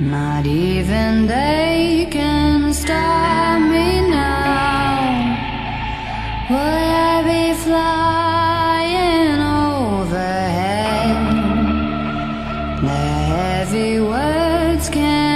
Not even they can stop me now Will I be flying overhead? The heavy words can